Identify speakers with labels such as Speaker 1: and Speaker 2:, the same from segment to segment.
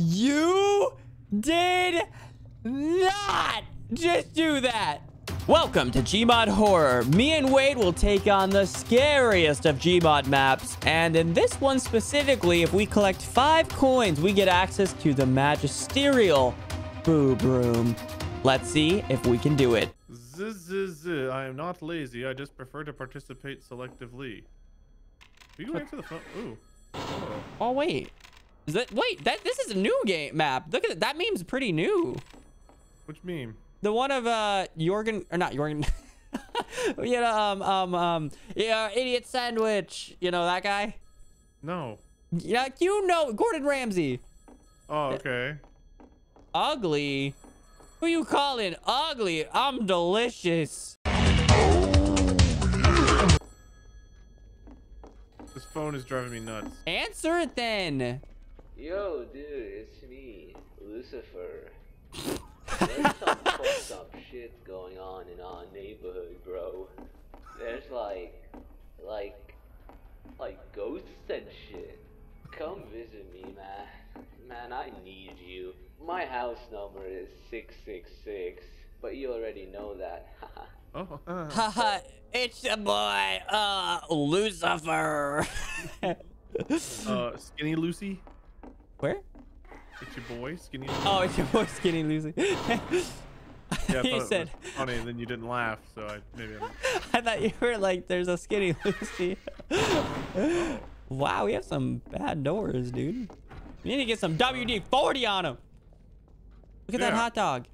Speaker 1: You did not just do that. Welcome to Gmod Horror. Me and Wade will take on the scariest of Gmod maps. And in this one specifically, if we collect five coins, we get access to the magisterial boob room. Let's see if we can do it.
Speaker 2: Z z z. I am not lazy. I just prefer to participate selectively. Are You can answer the phone. Ooh. Oh.
Speaker 1: Oh, wait. Is that, wait, that this is a new game map. Look at it. That meme's pretty new.
Speaker 2: Which meme?
Speaker 1: The one of uh Jorgen or not Jorgen. you know, um, um, um, yeah, idiot sandwich. You know that guy?
Speaker 2: No.
Speaker 1: Yeah, you know Gordon Ramsay.
Speaker 2: Oh, okay.
Speaker 1: Ugly. Who you calling ugly? I'm delicious.
Speaker 2: This phone is driving me nuts.
Speaker 1: Answer it then.
Speaker 3: Yo, dude, it's me, Lucifer. There's some fucked up shit going on in our neighborhood, bro. There's like, like, like ghosts and shit. Come visit me, man. Man, I need you. My house number is 666, but you already know that.
Speaker 2: Oh. Uh.
Speaker 1: Haha, it's your boy, uh, Lucifer.
Speaker 2: uh, Skinny Lucy.
Speaker 1: Where?
Speaker 2: It's your boy, Skinny. Lucy.
Speaker 1: Oh, it's your boy, Skinny Lucy.
Speaker 2: yeah,
Speaker 1: you said.
Speaker 2: funny, and then you didn't laugh, so I maybe. I'm...
Speaker 1: I thought you were like, there's a Skinny Lucy. wow, we have some bad doors, dude. We need to get some WD-40 on them. Look at that hot dog.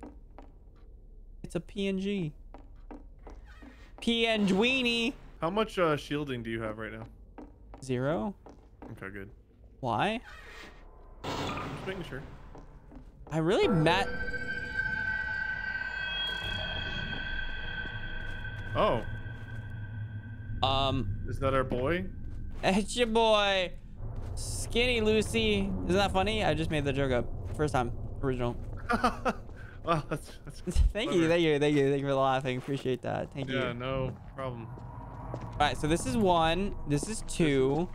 Speaker 1: It's a PNG. PNG weenie.
Speaker 2: How much uh, shielding do you have right now?
Speaker 1: Zero.
Speaker 2: Okay, good.
Speaker 1: Why?
Speaker 2: Just making sure.
Speaker 1: I really met.
Speaker 2: Oh,
Speaker 1: Um,
Speaker 2: is that our boy?
Speaker 1: it's your boy, Skinny Lucy. Isn't that funny? I just made the joke up. First time. Original.
Speaker 2: wow, that's, that's
Speaker 1: thank you, thank you, thank you, thank you for the laughing. Appreciate that. Thank
Speaker 2: Yeah,
Speaker 1: you.
Speaker 2: Yeah, no problem.
Speaker 1: All right, so this is one. This is two.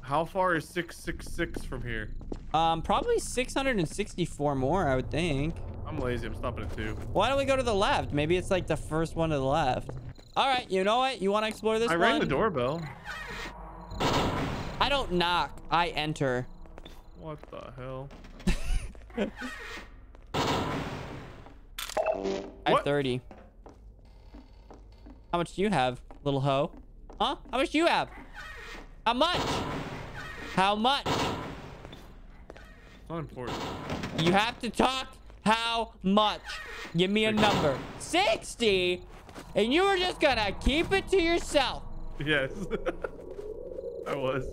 Speaker 2: How far is 666 from here?
Speaker 1: Um, probably 664 more, I would think.
Speaker 2: I'm lazy. I'm stopping at two.
Speaker 1: Why don't we go to the left? Maybe it's like the first one to the left. All right, you know what? You want to explore this
Speaker 2: I
Speaker 1: one?
Speaker 2: rang the doorbell.
Speaker 1: I don't knock. I enter.
Speaker 2: What the hell?
Speaker 1: I have 30. How much do you have, little hoe? Huh? How much do you have? How much? How much?
Speaker 2: Not important.
Speaker 1: You have to talk how much. Give me a number. 60? And you were just gonna keep it to yourself.
Speaker 2: Yes. I was.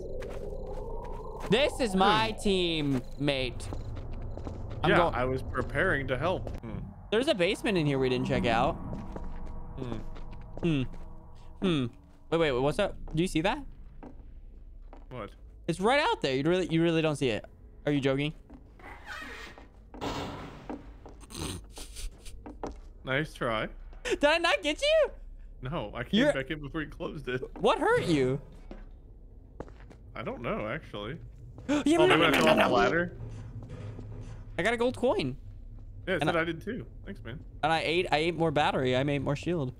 Speaker 1: This is my teammate. I'm
Speaker 2: yeah, I was preparing to help. Hmm.
Speaker 1: There's a basement in here we didn't check out.
Speaker 2: Hmm.
Speaker 1: Hmm. Hmm. Wait, wait, wait, what's up? Do you see that?
Speaker 2: What?
Speaker 1: It's right out there. You really you really don't see it. Are you joking?
Speaker 2: Nice try.
Speaker 1: Did I not get you?
Speaker 2: No, I came
Speaker 1: You're-
Speaker 2: back in before you closed it.
Speaker 1: What hurt you?
Speaker 2: I don't know, actually.
Speaker 1: Yeah,
Speaker 2: Oh, maybe I fell off the ladder.
Speaker 1: I got a gold coin.
Speaker 2: Yeah,
Speaker 1: And
Speaker 2: said
Speaker 1: I-
Speaker 2: I did too. Thanks, man.
Speaker 1: And I ate I ate more battery. I made more shield.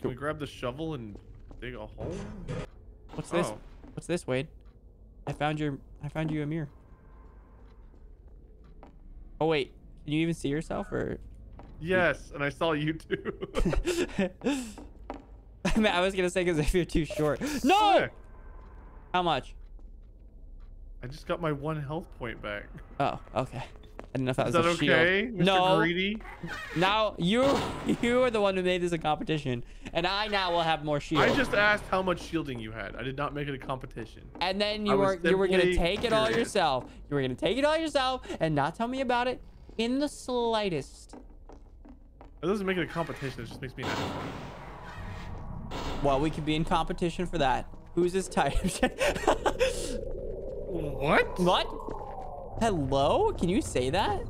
Speaker 2: Can we grab the shovel and dig a hole?
Speaker 1: What's this?
Speaker 2: Oh.
Speaker 1: What's this, Wade? I found your I found you a mirror. Oh wait, can you even see yourself or
Speaker 2: Yes, and I saw you too.
Speaker 1: I, mean, I was gonna say because if you're too short. No!
Speaker 2: Sick.
Speaker 1: How much?
Speaker 2: I just got my one health point back.
Speaker 1: Oh, okay. I didn't know if that
Speaker 2: Is
Speaker 1: was
Speaker 2: that
Speaker 1: a shield.
Speaker 2: okay, Mr.
Speaker 1: No.
Speaker 2: Greedy?
Speaker 1: Now you you are the one who made this a competition, and I now will have more shield.
Speaker 2: I just asked how much shielding you had. I did not make it a competition.
Speaker 1: and then you
Speaker 2: was
Speaker 1: were you were gonna take it all yourself. You were gonna take it all yourself and not tell me about it in the slightest.
Speaker 2: It doesn't make it a competition. It just makes me an asshole.
Speaker 1: Well, we could be in competition for that. Who's this type?
Speaker 2: What?
Speaker 1: what? Hello? Can you say that?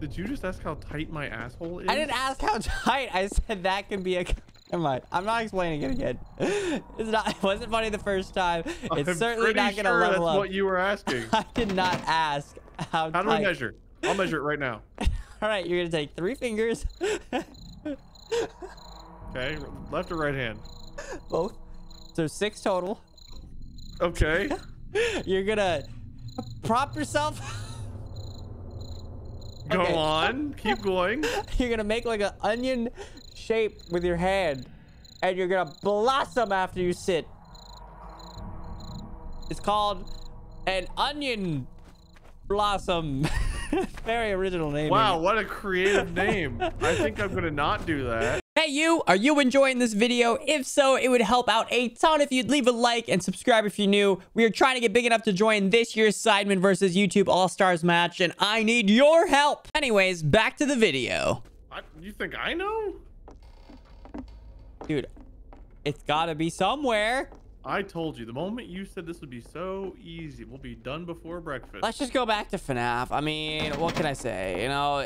Speaker 2: Did you just ask how tight my asshole is?
Speaker 1: I didn't ask how tight. I said that can be a. Never mind. I'm not explaining it again. It's not. It wasn't funny the first time. It's
Speaker 2: I'm
Speaker 1: certainly
Speaker 2: pretty
Speaker 1: not gonna
Speaker 2: sure
Speaker 1: level
Speaker 2: that's
Speaker 1: up.
Speaker 2: what you were asking.
Speaker 1: I did not ask how.
Speaker 2: How do we measure? I'll measure it right now.
Speaker 1: All right, you're gonna take three fingers,
Speaker 2: Okay, left or right hand?
Speaker 1: both. So six total.
Speaker 2: Okay.
Speaker 1: You're gonna prop yourself.
Speaker 2: Go
Speaker 1: Okay.
Speaker 2: on. Keep going.
Speaker 1: You're gonna make like an onion shape with your hand, and you're gonna blossom after you sit. It's called an onion blossom. Very original name.
Speaker 2: Wow, what a creative name. I think I'm gonna not do that.
Speaker 1: Hey you, are you enjoying this video? If so, it would help out a ton if you'd leave a like and subscribe if you're new. We are trying to get big enough to join this year's Sidemen versus YouTube All-Stars match, and I need your help. Anyways, back to the video.
Speaker 2: I, you think I know?
Speaker 1: Dude, it's gotta be somewhere.
Speaker 2: I told you the moment you said this would be so easy, we'll be done before breakfast.
Speaker 1: Let's just go back to FNAF. I mean, what can I say? You know,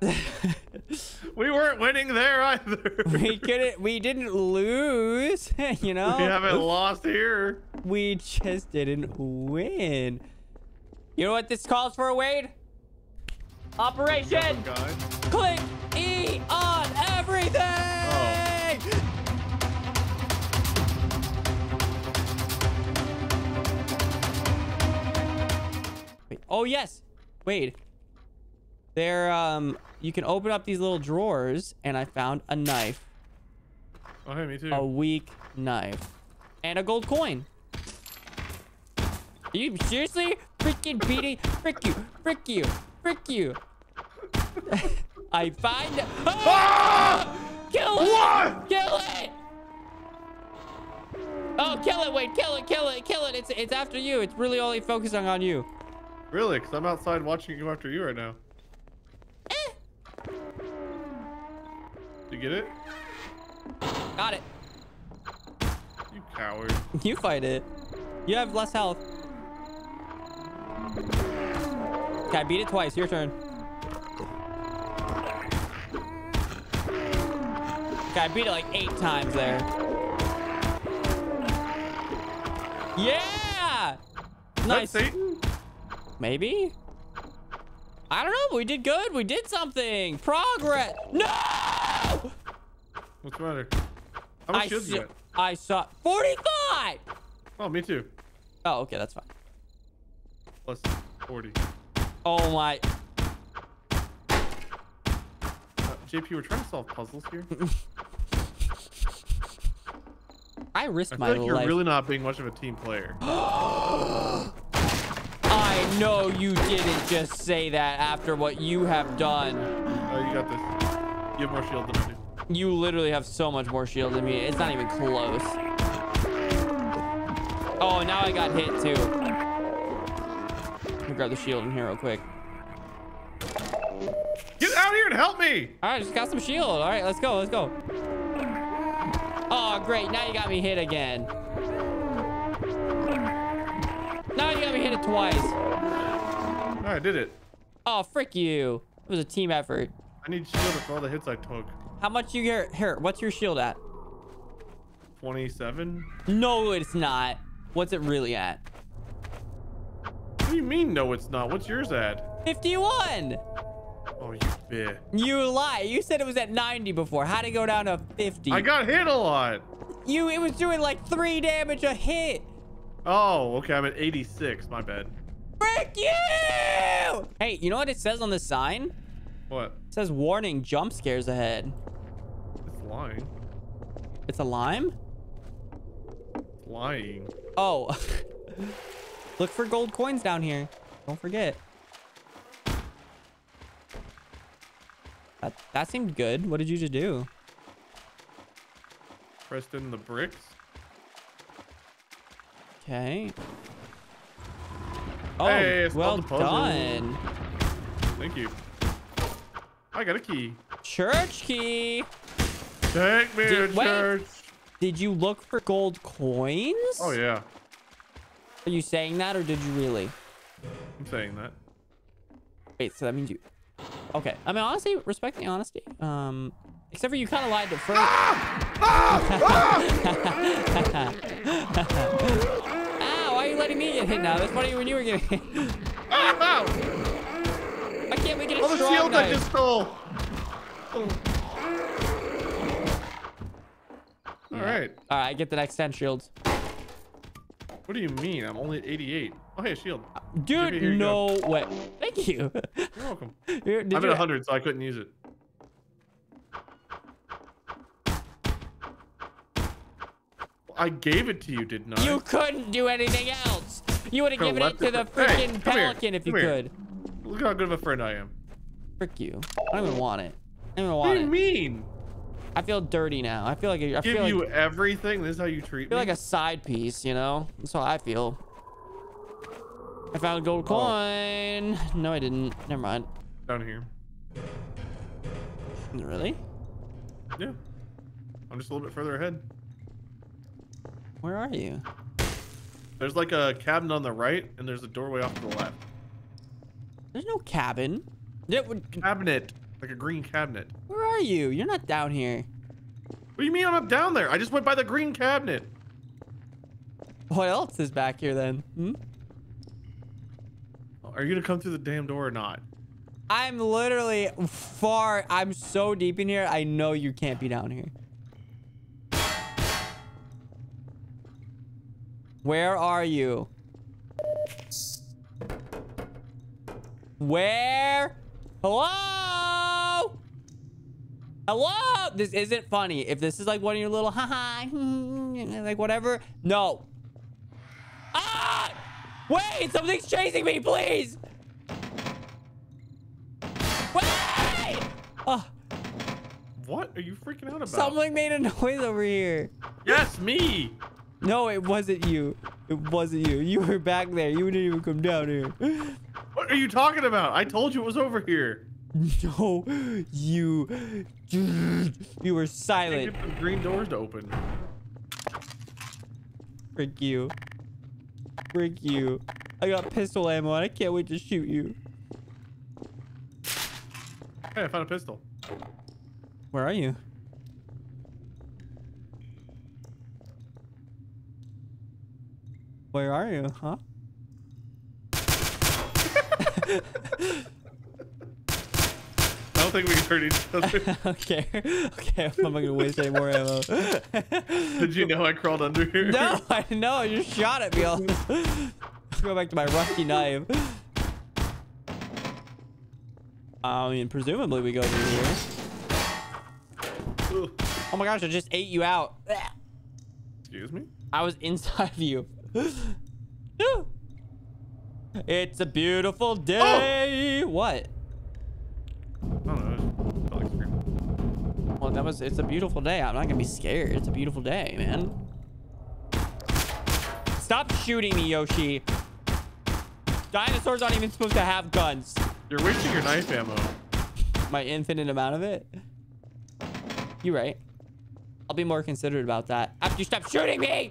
Speaker 1: uh,
Speaker 2: we weren't winning there either.
Speaker 1: we couldn't, we didn't lose. You know,
Speaker 2: we haven't lost here.
Speaker 1: we just didn't win. You know what this calls for, Wade? Operation. Click E on everything.
Speaker 2: Oh.
Speaker 1: Oh yes. Wait. There, um, you can open up these little drawers, and I found a knife.
Speaker 2: Oh, hey, me too.
Speaker 1: a weak knife and a gold coin. Are you seriously freaking beating? Frick you! Frick you! Frick you! I find. Ah! Kill it!
Speaker 2: What?
Speaker 1: Kill it! Oh, kill it! Wait, kill it! Kill it! Kill it! It's it's after you. It's really only focusing on you.
Speaker 2: Really? Because I'm outside watching you after you right now.
Speaker 1: Eh,
Speaker 2: You get it?
Speaker 1: got it.
Speaker 2: You coward.
Speaker 1: You fight it. You have less health. Okay, I beat it twice. Your turn. Okay, I beat it like eight times there. Yeah! Nice.
Speaker 2: that Satan?
Speaker 1: Maybe? I don't know. but We did good. We did something. Progress. No!
Speaker 2: What's the matter? How much
Speaker 1: I,
Speaker 2: shields you?
Speaker 1: I saw 45.
Speaker 2: Oh, me too.
Speaker 1: Oh, okay. That's fine.
Speaker 2: Plus 40.
Speaker 1: Oh my.
Speaker 2: Uh, JP, we're trying to solve puzzles here.
Speaker 1: I risked
Speaker 2: I
Speaker 1: my
Speaker 2: like you're
Speaker 1: life.
Speaker 2: really not being much of a team player.
Speaker 1: I know you didn't just say that after what you have done.
Speaker 2: Oh, you got this. You have more shield than I do.
Speaker 1: You literally have so much more shield than me. It's not even close. Oh, now I got hit too. Let me grab the shield in here real quick.
Speaker 2: Get out here and help me!
Speaker 1: All right, just got some shield. All right, let's go. Let's go. Oh, great. Now you got me hit again. It twice.
Speaker 2: Right, I did it.
Speaker 1: Oh, frick you. It was a team effort.
Speaker 2: I need shield for all the hits I took.
Speaker 1: How much you get? Here, what's your shield at?
Speaker 2: 27?
Speaker 1: No, it's not. What's it really at?
Speaker 2: What do you mean, no, it's not? What's yours at?
Speaker 1: 51.
Speaker 2: Oh, you bitch.
Speaker 1: You lie. You said it was at 90 before. How'd it go down to 50?
Speaker 2: I got hit a lot.
Speaker 1: you. It was doing like three damage a hit.
Speaker 2: Oh, okay, I'm at 86. My bad.
Speaker 1: Frick you! Hey, you know what it says on the sign?
Speaker 2: What?
Speaker 1: It says warning, jump scares ahead.
Speaker 2: It's lying.
Speaker 1: It's a lime?
Speaker 2: Lying.
Speaker 1: Oh. Look for gold coins down here. Don't forget. That, that seemed good. What did you just do?
Speaker 2: Pressed in the bricks.
Speaker 1: Okay. Oh,
Speaker 2: Hey,
Speaker 1: well
Speaker 2: called the puzzle.
Speaker 1: done.
Speaker 2: Thank you. I got a key.
Speaker 1: Church key.
Speaker 2: Take me
Speaker 1: Did-
Speaker 2: to
Speaker 1: wait.
Speaker 2: church.
Speaker 1: Did you look for gold coins?
Speaker 2: Oh, yeah.
Speaker 1: Are you saying that or did you really?
Speaker 2: I'm saying that.
Speaker 1: Wait, so that means you... Okay. I mean, honestly, respect the honesty. Um, Except for you kind of lied to first. Why are you letting me get hit now? That's funny when you were getting hit. Ah!
Speaker 2: Ow!
Speaker 1: Why can't we get a
Speaker 2: All the
Speaker 1: strong
Speaker 2: shields I just stole. Oh. All right.
Speaker 1: All right, get the next 10 shields.
Speaker 2: What do you mean? I'm only at 88. Oh, hey, shield.
Speaker 1: Dude, no way. Thank you.
Speaker 2: You're welcome.
Speaker 1: Did
Speaker 2: I'm
Speaker 1: you-
Speaker 2: at 100, so I couldn't use it. I gave it to you, didn't I?
Speaker 1: You couldn't do anything else. You would have given it to the
Speaker 2: the- Hey,
Speaker 1: freaking pelican if you
Speaker 2: here.
Speaker 1: could.
Speaker 2: Look how good of a friend I am.
Speaker 1: Frick you. I don't even want it. I don't even want it.
Speaker 2: What do you mean?
Speaker 1: I feel dirty now. I feel like I
Speaker 2: Give
Speaker 1: feel like,
Speaker 2: you everything? This is how you treat
Speaker 1: I feel
Speaker 2: me?
Speaker 1: like a side piece, you know? That's how I feel. I found a gold
Speaker 2: Oh.
Speaker 1: coin. No, I didn't. Never mind.
Speaker 2: Down here.
Speaker 1: Really?
Speaker 2: Yeah. I'm just a little bit further ahead.
Speaker 1: Where are you?
Speaker 2: There's like a cabin on the right, and there's a doorway off to the left.
Speaker 1: There's no cabin. Yeah, wh-
Speaker 2: Cabinet. Like a green cabinet.
Speaker 1: Where are you? You're not down here.
Speaker 2: What do you mean I'm up down there? I just went by the green cabinet.
Speaker 1: What else is back here then? Hmm?
Speaker 2: Are you gonna come through the damn door or not?
Speaker 1: I'm literally far. I'm so deep in here. I know you can't be down here. Where are you? Where? Hello? Hello? This isn't funny. If this is like one of your little haha, like whatever. No. Ah! Wait, something's chasing me, please. Wait! Oh,
Speaker 2: What are you freaking out about?
Speaker 1: something made a noise over here.
Speaker 2: Yes, me.
Speaker 1: No, it wasn't you. It wasn't you. You were back there. You didn't even come down here.
Speaker 2: What are you talking about? I told you it was over here.
Speaker 1: No, you. You were silent.
Speaker 2: green doors to open.
Speaker 1: Frick you. Frick you. I got pistol ammo and I can't wait to shoot you.
Speaker 2: Hey, I found a pistol.
Speaker 1: Where are you? Where are you, huh?
Speaker 2: I don't think we can hurt each other.
Speaker 1: okay. Okay, I'm not gonna waste any more ammo.
Speaker 2: Did you know I crawled under here?
Speaker 1: No, I know. You shot at me. All. Let's go back to my rusty knife. I mean, presumably we go through here. Oh my gosh, I just ate you out.
Speaker 2: Excuse me?
Speaker 1: I was inside of you. it's a beautiful oh! day. What?
Speaker 2: I don't know. I like.
Speaker 1: Well, that was. It's a beautiful day. I'm not gonna be scared. It's a beautiful day, man. Stop shooting me, Yoshi. Dinosaurs aren't even supposed to have guns.
Speaker 2: You're wasting your knife ammo.
Speaker 1: My infinite amount of it. You right. I'll be more considerate about that after you stop shooting me.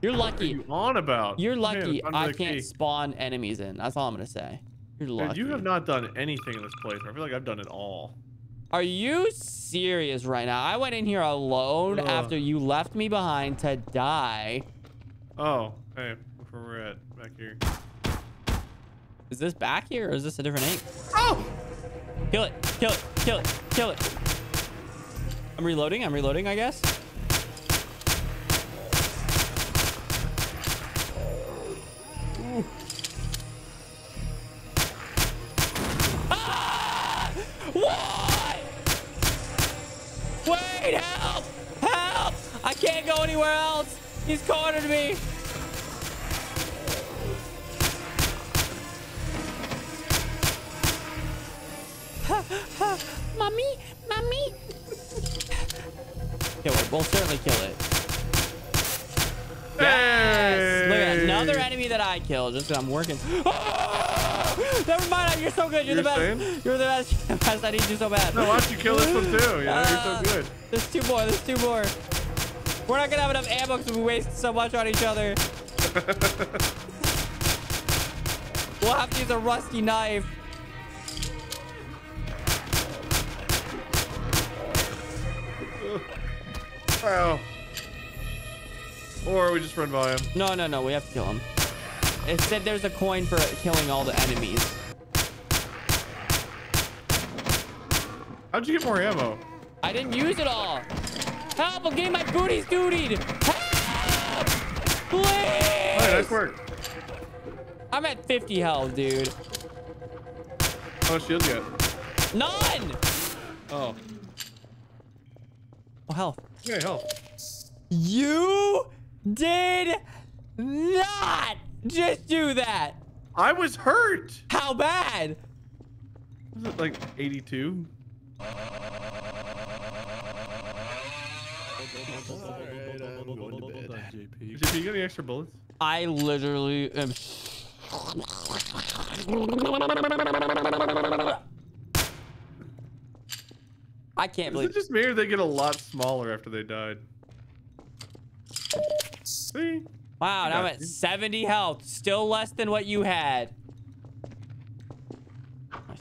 Speaker 1: You're
Speaker 2: What are
Speaker 1: lucky.
Speaker 2: you on about?
Speaker 1: You're lucky
Speaker 2: under
Speaker 1: I can't
Speaker 2: key.
Speaker 1: spawn enemies in. That's all I'm gonna say. You're lucky.
Speaker 2: Dude, you have not done anything in this place. I feel like I've done it all.
Speaker 1: Are you serious right now? I went in here alone
Speaker 2: Ugh.
Speaker 1: after you left me behind to die.
Speaker 2: Oh, hey, look where we're at back here.
Speaker 1: Is this back here or is this a different ape?
Speaker 2: Oh!
Speaker 1: Kill it, kill it, kill it, kill it. I'm reloading, I'm reloading, I guess. Anywhere else. He's cornered me. mommy, mommy. Kill it. We'll certainly kill it. Yes! Look at another enemy that I killed just 'cause I'm working. Ah! Never mind. You're so good. You're,
Speaker 2: You're
Speaker 1: the best.
Speaker 2: saying?
Speaker 1: You're the best. You're the best. I need you so bad.
Speaker 2: No, why don't you kill this one too? Yeah,
Speaker 1: Ah,
Speaker 2: you're so good.
Speaker 1: There's two more. There's two more. We're not gonna have enough ammo because we waste so much on each other. we'll have to use a rusty knife.
Speaker 2: Wow. Or we just run by him.
Speaker 1: No, no, no. We have to kill him. It said there's a coin for killing all the enemies.
Speaker 2: How'd you get more ammo?
Speaker 1: I didn't use it all. Help! I'm getting my booty scootied. Help! Please!
Speaker 2: Hey, nice work.
Speaker 1: I'm at 50 health, dude.
Speaker 2: How much shield you got?
Speaker 1: None!
Speaker 2: Oh.
Speaker 1: Oh, health.
Speaker 2: Okay, health.
Speaker 1: You did not just do that.
Speaker 2: I was hurt.
Speaker 1: How bad?
Speaker 2: Was it like 82? JP, you got any extra bullets?
Speaker 1: I literally am. I can't
Speaker 2: Is
Speaker 1: believe.
Speaker 2: it just me or they get a lot smaller after they died? See?
Speaker 1: Wow, now I'm at 70 health. Still less than what you had.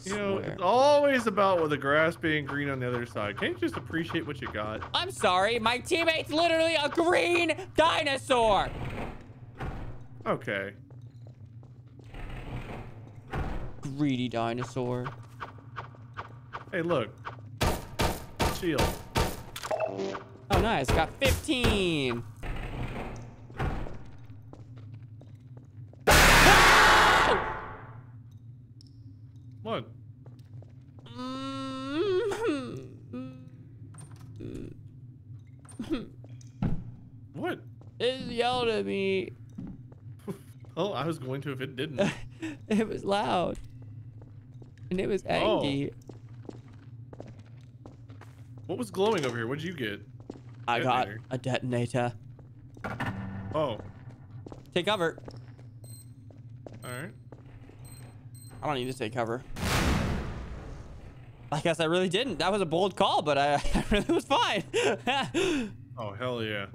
Speaker 2: You know, it's always about with the grass being green on the other side. Can't you just appreciate what you got?
Speaker 1: I'm sorry. My teammate's literally a green dinosaur.
Speaker 2: Okay.
Speaker 1: Greedy dinosaur.
Speaker 2: Hey, look. Shield.
Speaker 1: Oh, nice. Got 15.
Speaker 2: What? What?
Speaker 1: It yelled at me.
Speaker 2: Oh, I was going to if it didn't.
Speaker 1: It was loud. And it was
Speaker 2: Oh.
Speaker 1: angry.
Speaker 2: What was glowing over here? What'd you get?
Speaker 1: I got a detonator.
Speaker 2: Oh,
Speaker 1: Take cover.
Speaker 2: all right.
Speaker 1: I don't need to take cover. I guess I really didn't. That was a bold call, but I, I really was fine.
Speaker 2: Oh, hell yeah.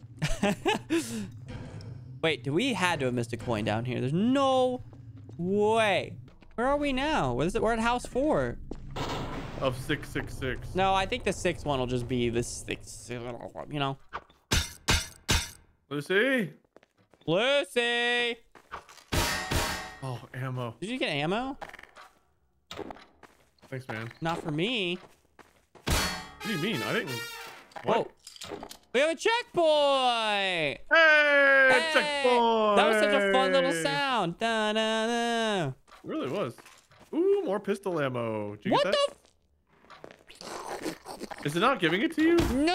Speaker 1: Wait, do we had to have missed a coin down here? There's no way. Where are we now? What is it? We're at house four.
Speaker 2: Of 666.
Speaker 1: No, I think the sixth one will just be the sixth. You know,
Speaker 2: Lucy?
Speaker 1: Lucy.
Speaker 2: Oh, ammo.
Speaker 1: Did you get ammo?
Speaker 2: Thanks, man.
Speaker 1: Not for me.
Speaker 2: What do you mean? I didn't. Oh. What?
Speaker 1: Whoa. We have a checkpoint.
Speaker 2: Hey,
Speaker 1: Hey!
Speaker 2: checkpoint!
Speaker 1: That was such a fun little sound. Da, da, da.
Speaker 2: It really was. Ooh, more pistol ammo. Did you
Speaker 1: What the?
Speaker 2: Is it not giving it to you?
Speaker 1: No.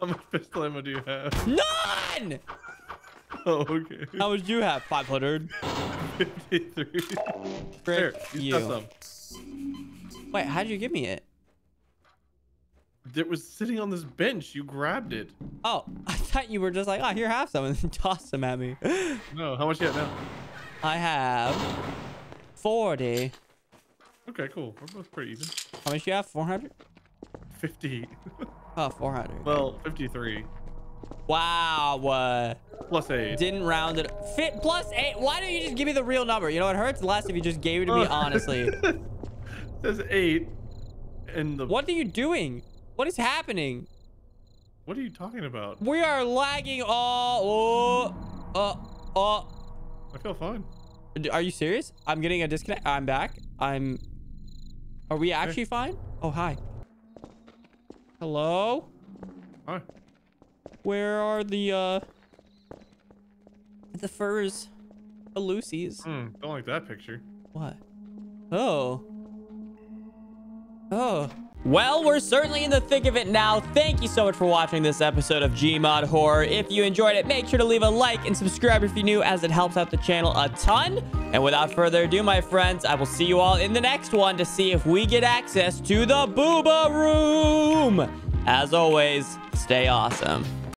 Speaker 2: How much pistol ammo do you have?
Speaker 1: None.
Speaker 2: Oh, okay.
Speaker 1: How much do you have? 500.
Speaker 2: 53.
Speaker 1: Frick
Speaker 2: Here, you
Speaker 1: you.
Speaker 2: some.
Speaker 1: Wait, how'd you give me it?
Speaker 2: It was sitting on this bench. You grabbed it.
Speaker 1: Oh, I thought you were just like, oh, here, have some, and then toss them at me.
Speaker 2: No, how much you have now?
Speaker 1: I have 40.
Speaker 2: Okay, cool. We're both pretty even.
Speaker 1: How much you have? 400?
Speaker 2: 50.
Speaker 1: Oh, 400.
Speaker 2: well, 53.
Speaker 1: Wow. Uh,
Speaker 2: Plus 8.
Speaker 1: didn't round it. Fit plus eight. Why don't you just give me the real number? You know, it hurts less if you just gave it to me,
Speaker 2: Oh.
Speaker 1: honestly.
Speaker 2: There's 8. And the.
Speaker 1: What are you doing? What is happening?
Speaker 2: What are you talking about?
Speaker 1: We are lagging all. Oh, uh, oh.
Speaker 2: I feel fine.
Speaker 1: Are you serious? I'm getting a disconnect. I'm back. I'm. Are we actually fine? Oh, hi. Hello?
Speaker 2: Hi.
Speaker 1: Where are the, uh. The furs? The Lucy's?
Speaker 2: Hmm, don't like that picture.
Speaker 1: What? Oh. Oh. Well, we're certainly in the thick of it now. Thank you so much for watching this episode of Gmod Horror. If you enjoyed it, make sure to leave a like and subscribe if you're new, as it helps out the channel a ton. And without further ado, my friends, I will see you all in the next one to see if we get access to the Booba Room. As always, stay awesome.